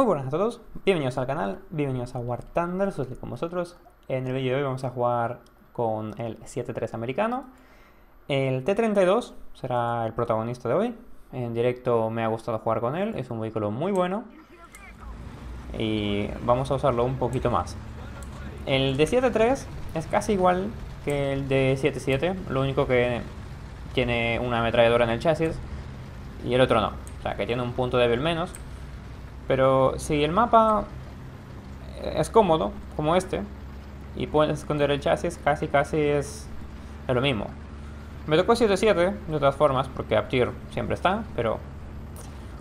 Muy buenas a todos, bienvenidos al canal, bienvenidos a War Thunder, soy con vosotros. En el vídeo de hoy vamos a jugar con el 7-3 americano. El T-32 será el protagonista de hoy. En directo me ha gustado jugar con él, es un vehículo muy bueno. Y vamos a usarlo un poquito más. El de 7-3 es casi igual que el de 7-7, lo único que tiene una ametralladora en el chasis y el otro no. O sea, que tiene un punto débil menos. Pero si el mapa es cómodo, como este, y puedes esconder el chasis, casi casi es, lo mismo. Me tocó 7-7 de todas formas, porque Aptir siempre está, pero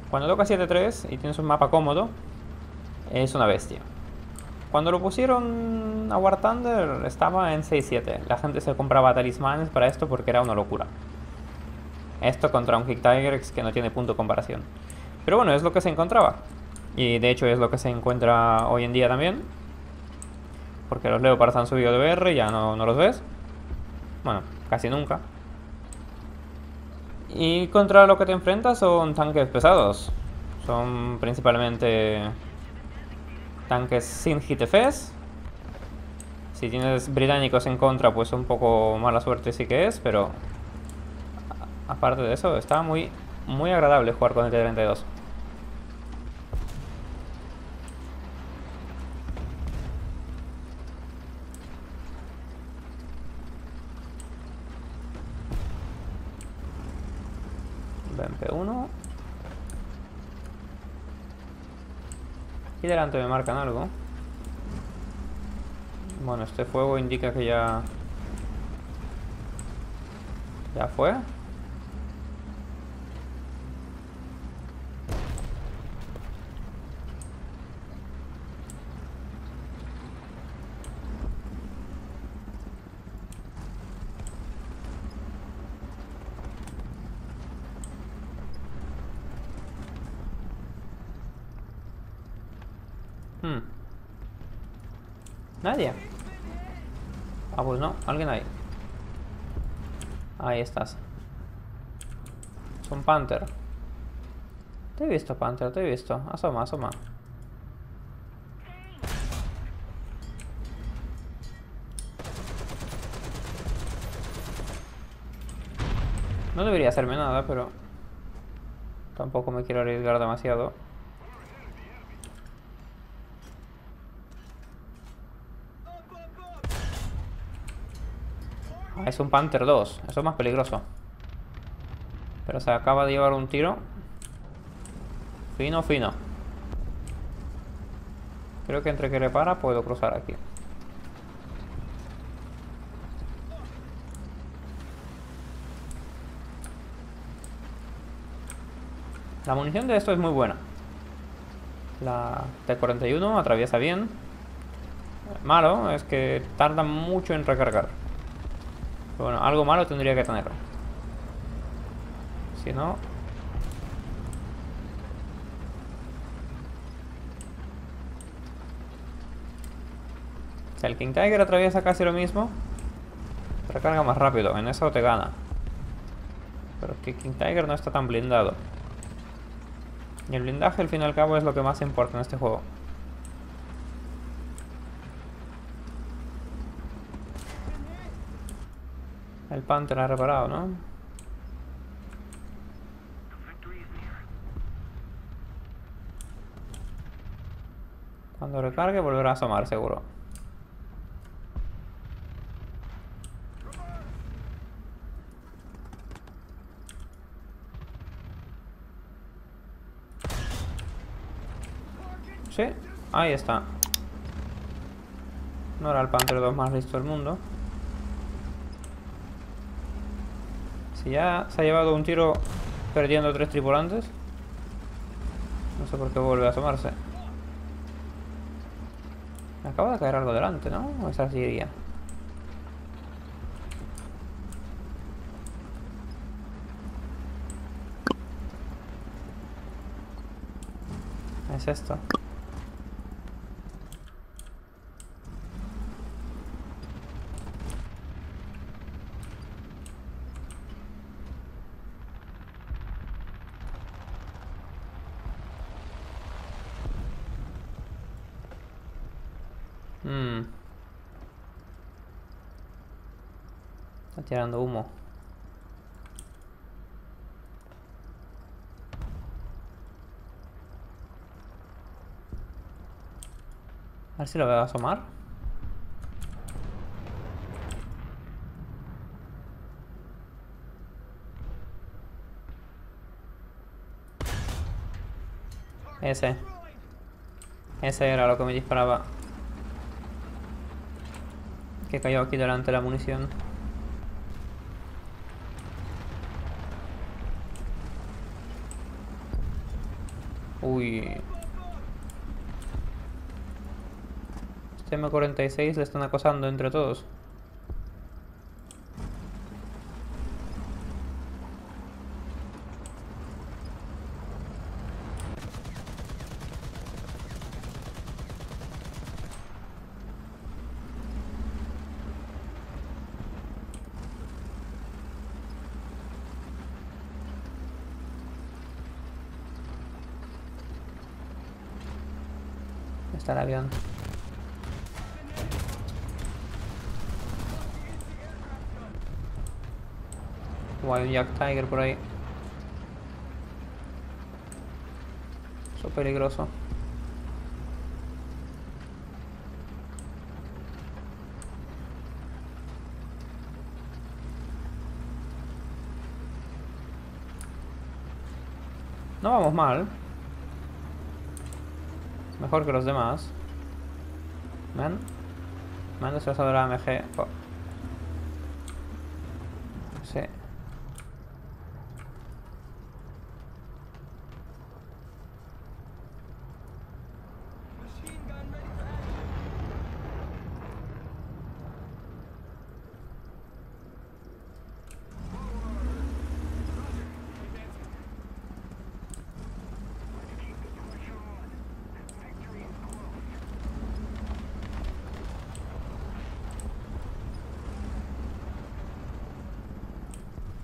cuando toca 7-3 y tienes un mapa cómodo, es una bestia. Cuando lo pusieron a War Thunder estaba en 6-7. La gente se compraba talismanes para esto porque era una locura. Esto contra un Kick Tiger que no tiene punto de comparación. Pero bueno, es lo que se encontraba. Y de hecho es lo que se encuentra hoy en día también. Porque los Leopards han subido de BR, ya no, no los ves. Bueno, casi nunca. Y contra lo que te enfrentas son tanques pesados. Son principalmente tanques sin GTFs. Si tienes británicos en contra, pues un poco mala suerte sí que es, pero aparte de eso, está muy, muy agradable jugar con el T-32. BMP1. Aquí delante me marcan algo. Bueno, este fuego indica que ya... ¿Ya fue? Hmm. Nadie. Ah, pues no, alguien ahí. Ahí estás. Es un Panther. Te he visto, Panther, te he visto. Asoma, asoma. No debería hacerme nada, pero... Tampoco me quiero arriesgar demasiado. Es un Panther 2. Eso es más peligroso. Pero se acaba de llevar un tiro. Fino, fino. Creo que entre que repara puedo cruzar aquí. La munición de esto es muy buena. La T-41 atraviesa bien. Malo es que tarda mucho en recargar. Bueno, algo malo tendría que tener. Si no... Si el King Tiger atraviesa casi lo mismo, recarga más rápido, en eso te gana. Pero es que King Tiger no está tan blindado. Y el blindaje al fin y al cabo es lo que más importa en este juego. Panther ha reparado, ¿no? Cuando recargue volverá a asomar, seguro. Sí, ahí está. No era el Panther 2 más listo del mundo. Si ya se ha llevado un tiro perdiendo tres tripulantes. No sé por qué vuelve a asomarse. Me acaba de caer algo delante, ¿no? O esa seguiría. Es esto. Mm. Está tirando humo. A ver si lo veo asomar. Ese. Ese era lo que me disparaba. Que cayó aquí delante de la munición. Uy. Este M46 le están acosando entre todos. Está el avión. Hay un Jack Tiger por ahí. Eso es peligroso. No vamos mal. Mejor que los demás. ¿Ven? Me han de la AMG. Oh. Sí.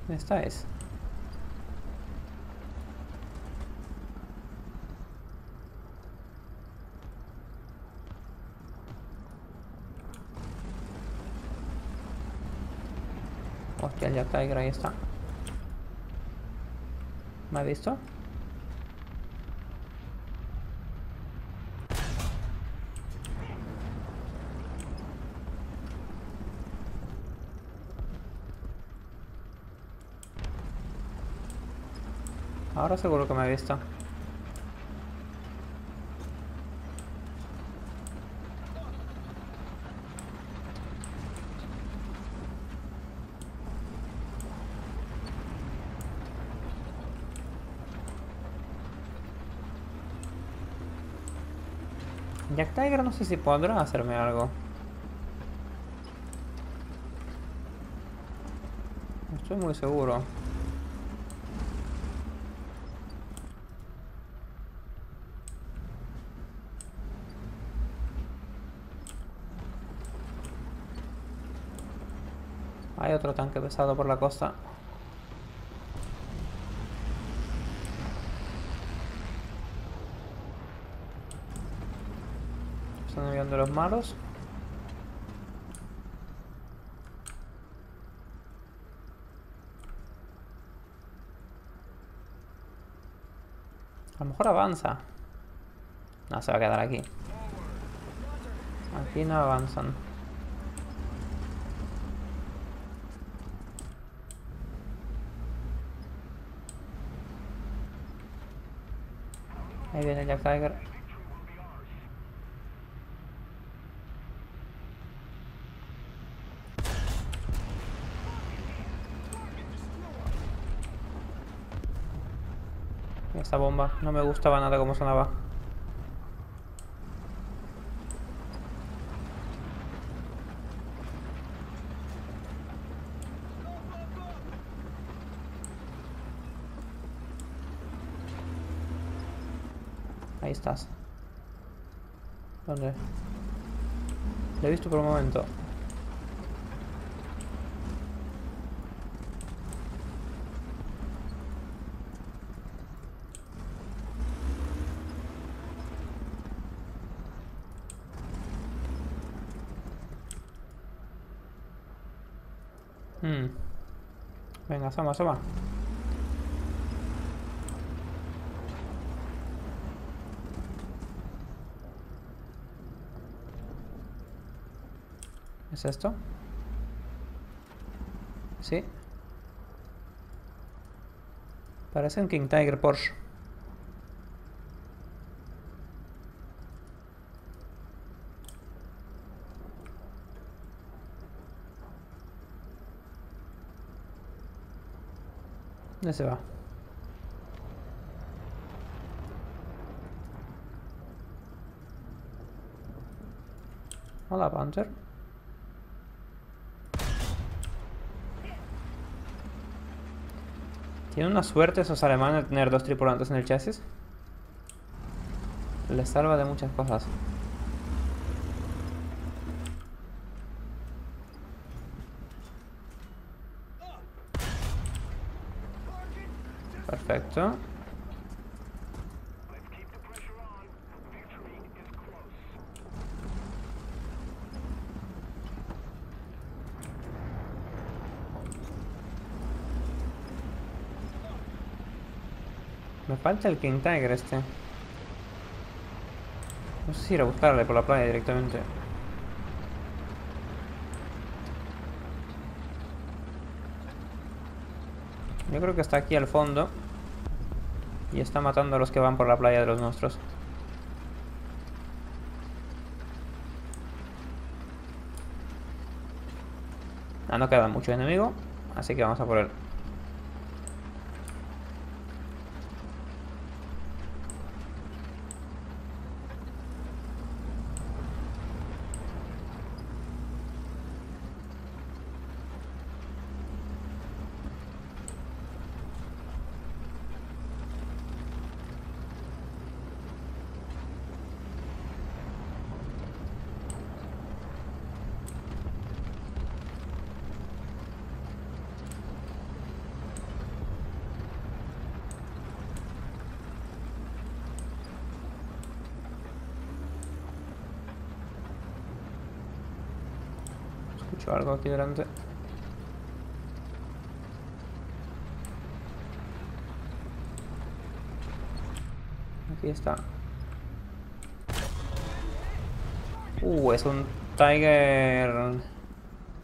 Esta es. Hostia, ya Tiger ahí está. ¿Me ha visto? Seguro que me ha visto. Jack Tiger no sé si podrá hacerme algo. estoy muy seguro. Hay otro tanque pesado por la costa. Están enviando los malos. A lo mejor avanza. No, se va a quedar aquí. Aquí no avanzan. Ahí viene Jack Tiger. Esta bomba, no me gustaba nada como sonaba. estás. ¿Dónde? He visto por un momento. Hmm. Venga, asoma, asoma. ¿Es esto? Sí. Parece un King Tiger Porsche. ¿Dónde se va? Hola, Panther. Tiene una suerte esos alemanes de tener dos tripulantes en el chasis. Les salva de muchas cosas. Perfecto. Falta el King Tiger este. No sé si ir a buscarle por la playa directamente. Yo creo que está aquí al fondo. Y está matando a los que van por la playa de los monstruos. Ah, no queda mucho enemigo. Así que vamos a por él. Algo aquí delante. Aquí está. Uh, es un Tiger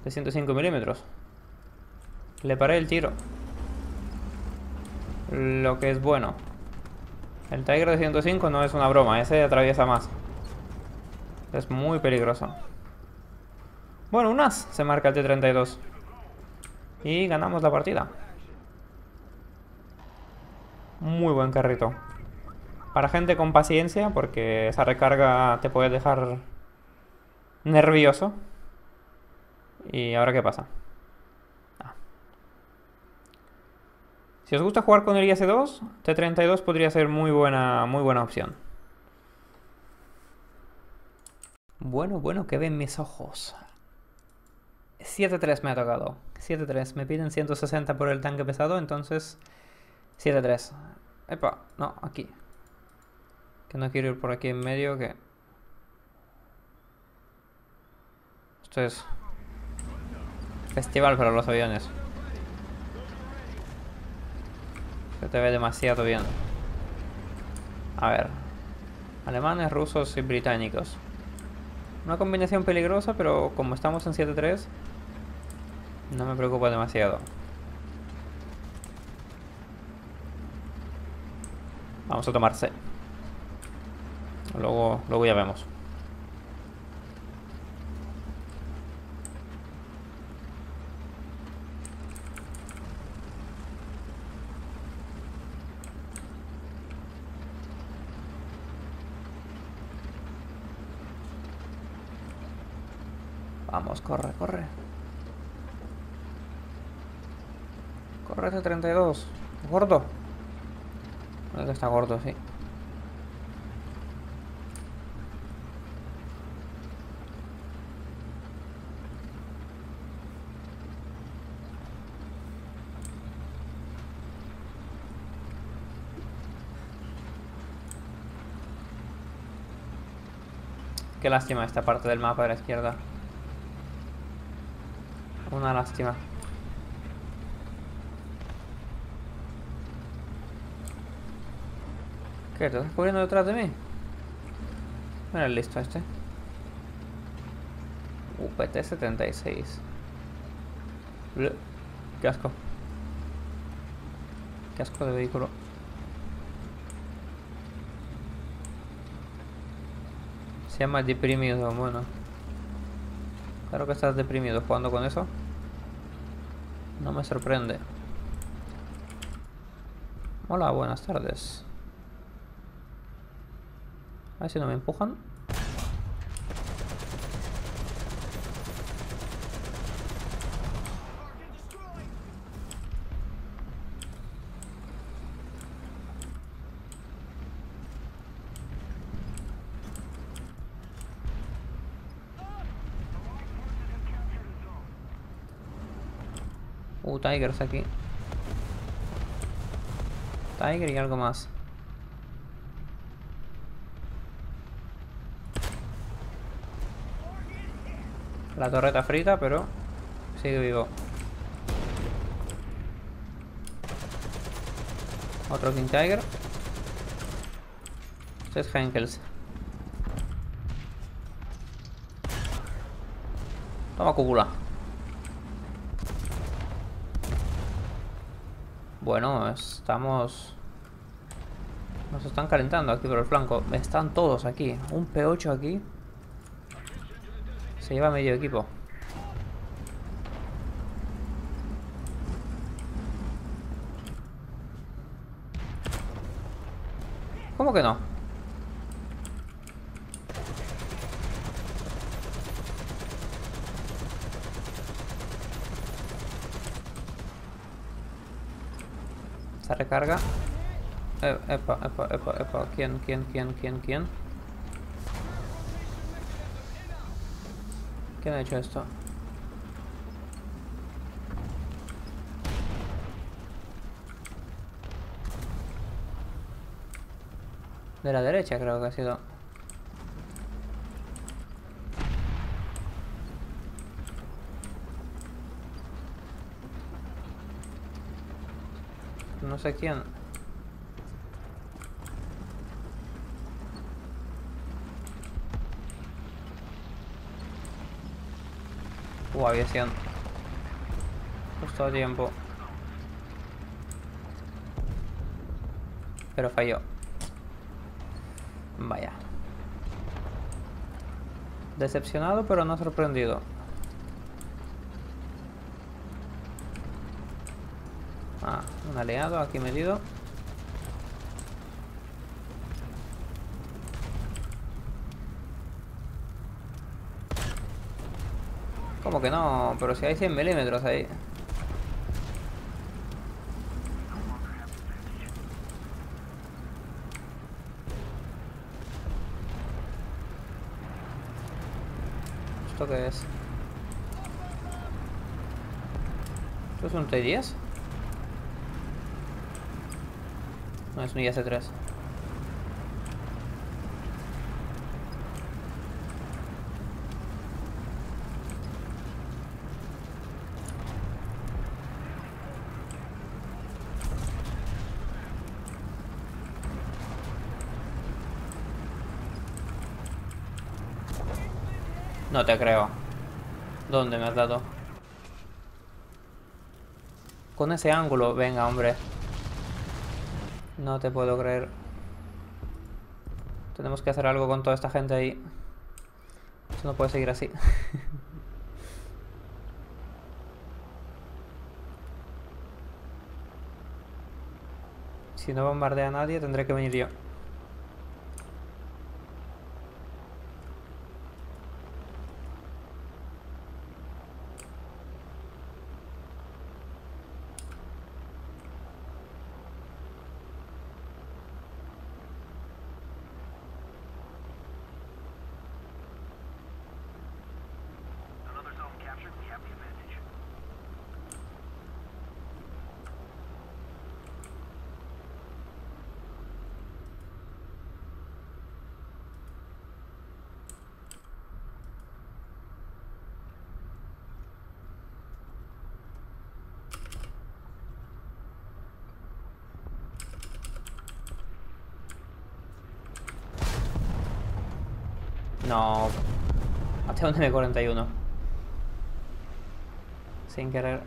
de 105 milímetros. Le paré el tiro. Lo que es bueno. El Tiger de 105 no es una broma, ese atraviesa más. Es muy peligroso. Bueno, un as se marca el T-32. Y ganamos la partida. Muy buen carrito. Para gente con paciencia, porque esa recarga te puede dejar nervioso. ¿Y ahora qué pasa? Ah. Si os gusta jugar con el IS-2, T-32 podría ser muy buena, muy buena opción. Bueno, bueno, que ven mis ojos. 7-3 me ha tocado. 7-3. Me piden 160 por el tanque pesado, entonces 7-3. Epa, no, aquí. Que no quiero ir por aquí en medio, que... Esto es... Festival para los aviones. Se te ve demasiado bien. A ver. Alemanes, rusos y británicos. Una combinación peligrosa, pero como estamos en 7-3, no me preocupa demasiado. Vamos a tomar C. Luego, luego ya vemos. Vamos, corre, corre. Corre ese 32. Gordo. ¿Dónde está gordo? Sí. Qué lástima esta parte del mapa de la izquierda. Una lástima. ¿Qué? ¿Te estás cubriendo detrás de mí? Mira listo este. UPT-76. Qué asco. Qué asco de vehículo. Se llama deprimido, bueno. Claro que estás deprimido jugando con eso. No me sorprende. Hola, buenas tardes. A ver si no me empujan. Uh, Tigers aquí. Tiger y algo más. La torreta frita, pero sigue vivo. Otro King Tiger. Este es Henkels. Toma cúpula. Bueno, estamos... Nos están calentando aquí por el flanco. Están todos aquí. Un P8 aquí. Se lleva medio equipo. ¿Cómo que no? Se recarga. Eh, epa, epa, epa, epa. ¿Quién, quién, quién, quién, quién? ¿Quién ha hecho esto? De la derecha creo que ha sido. No sé quién. Aviación. Justo a tiempo. Pero falló. Vaya. Decepcionado, pero no sorprendido. Ah, un aliado aquí metido. ¿Cómo que no? Pero si hay 100 milímetros ahí. ¿Esto qué es? ¿Esto es un T10? No, es un IS-3. No te creo. ¿Dónde me has dado? Con ese ángulo, venga, hombre. No te puedo creer. Tenemos que hacer algo con toda esta gente ahí. Esto no puede seguir así. si no bombardea a nadie, tendré que venir yo. No. Hasta un M41. Sin querer.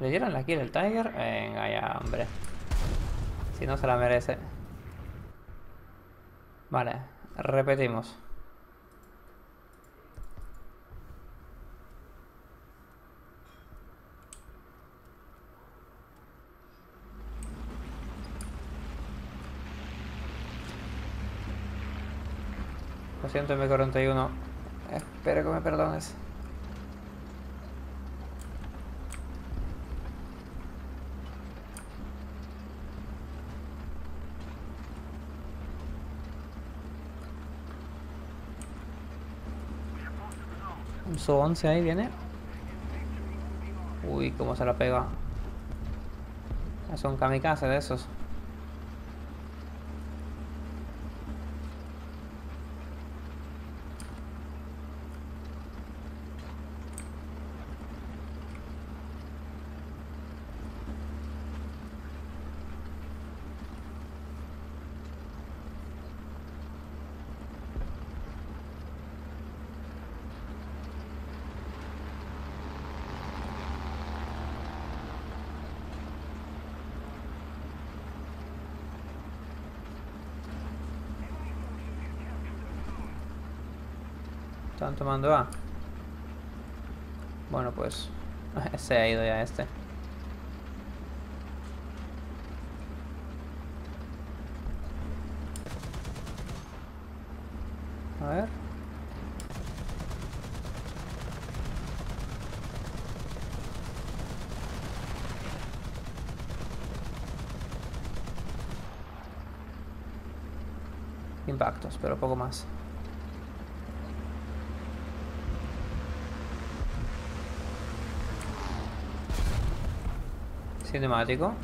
¿Le dieron la kill el Tiger? Venga ya, hombre. Si no se la merece. Vale, repetimos. Siento, M41. Espero que me perdones. Un Su 11 ahí viene. Uy, cómo se la pega. Es un kamikaze de esos. Están tomando A. Bueno, pues se ha ido ya este. A ver. Impactos, pero poco más. Cinemático.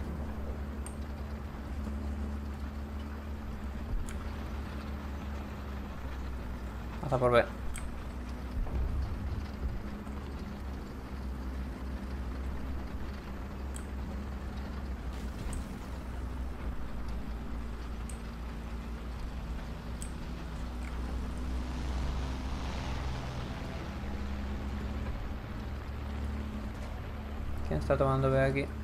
Hasta por ver. ¿Quién está tomando B aquí?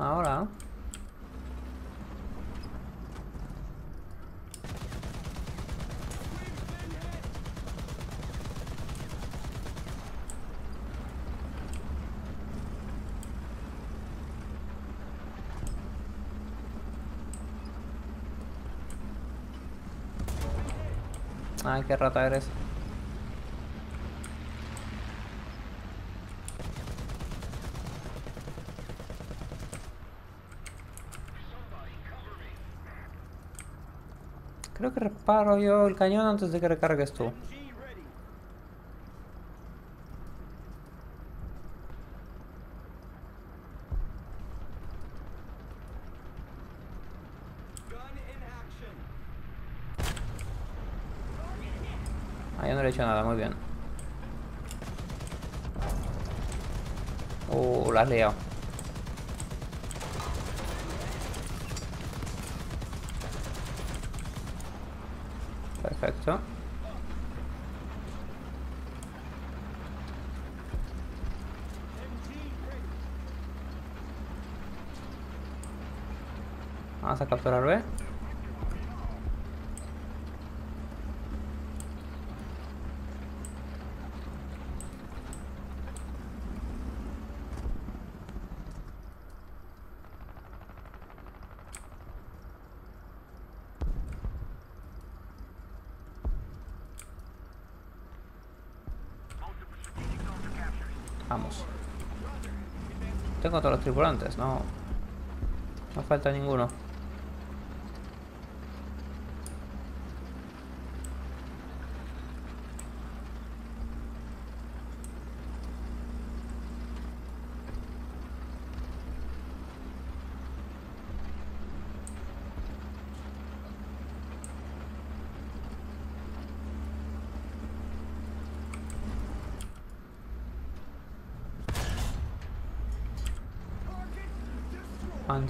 Ahora. Ay, qué rata eres. Creo que reparo yo el cañón antes de que recargues tú. Ah, yo no le he hecho nada, muy bien. Uh, la has liado. Perfecto. Vamos a capturar B. Tengo todos los tripulantes, no. No falta ninguno.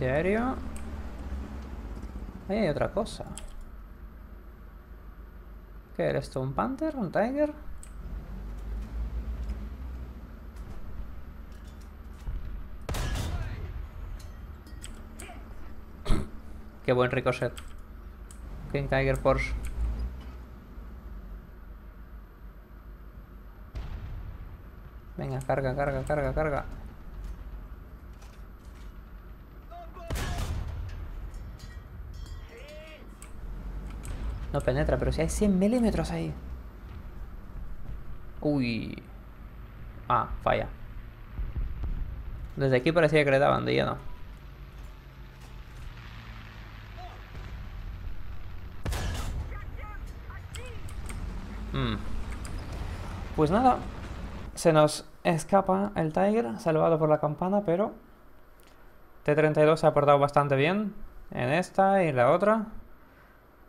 Antiaéreo. Ahí hay otra cosa. ¿Qué eres tú? ¿Un Panther? ¿Un Tiger? Qué buen ricochet. King Tiger Porsche. Venga, carga, carga, carga, carga. No penetra, pero si hay 100 milímetros ahí. Uy. Ah, falla. Desde aquí parecía que le daban, de ya no. Mm. Pues nada, se nos escapa el Tiger, salvado por la campana, pero T-32 se ha portado bastante bien en esta y la otra.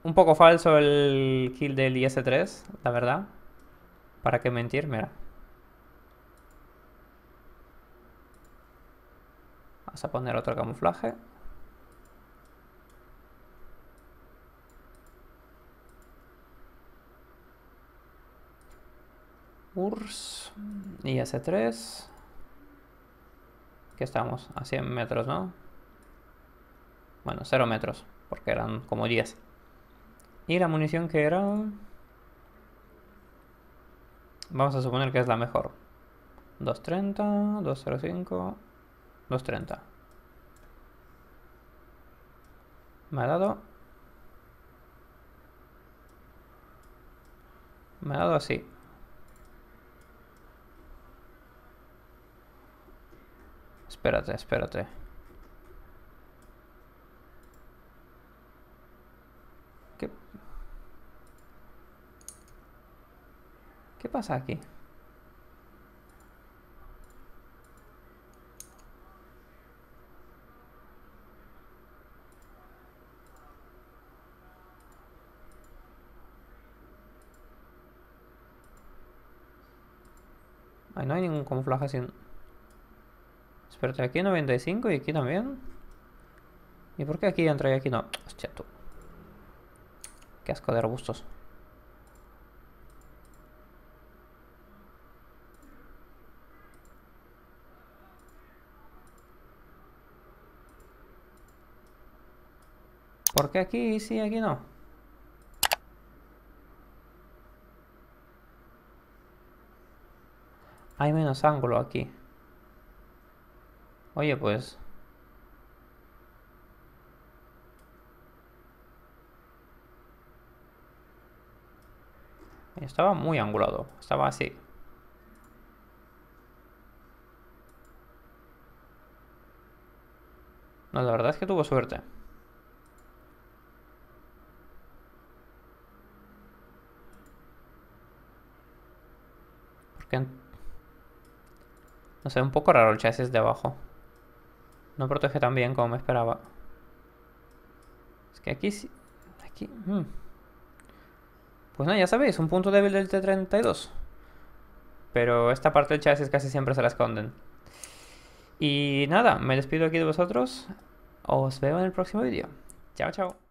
Un poco falso el kill del IS-3, la verdad. ¿Para qué mentir? Mira. Vamos a poner otro camuflaje. URSS IS-3 ¿Qué estamos? A 100 metros, ¿no? Bueno, 0 metros Porque eran como 10 Y la munición que era Vamos a suponer que es la mejor. 230, 205 230 Me ha dado. Me ha dado así. Espérate, espérate. ¿Qué? ¿Qué pasa aquí? Ay, no hay ningún camuflaje sin... Espérate, aquí 95 y aquí también. ¿Y por qué aquí entra y aquí no? Hostia, tú. Qué asco de arbustos. ¿Por qué aquí sí, aquí no? Hay menos ángulo aquí. Oye, pues... Estaba muy angulado, estaba así. No, la verdad es que tuvo suerte. No sé, un poco raro el chasis de abajo. No protege tan bien como me esperaba. Es que aquí sí... Aquí... Mm. Pues no, ya sabéis, un punto débil del T-32. Pero esta parte del chasis casi siempre se la esconden. Y nada, me despido aquí de vosotros. Os veo en el próximo vídeo. Chao, chao.